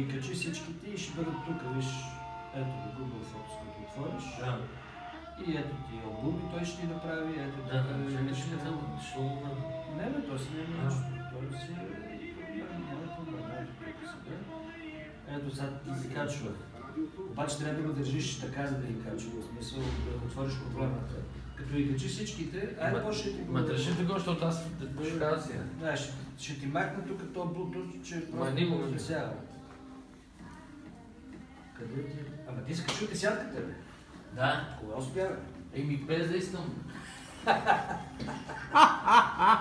И качи всичките и ще бъдат тук, виж. Ето го Google Photos, като отвориш. Да, И ето ти албуми, той ще ти направи. Ето да, тук да, чакай, ще там, ще Не, бе, той си не е нещо. Той си е няма проблем. Ето сега. Ти ги качва. Обаче трябва да го държиш така, за да ги качва. В смисъл да отвориш проблемата. Като ги качи всичките, айде Ма- по-ще ти го... Ма държите го, защото аз ще. Да, ще, ще ти махна тук този Bluetooth, че просто не го. Къде ти? Ама ти си качил десятката, бе. Да, Кога успя, бе? еми без да искам.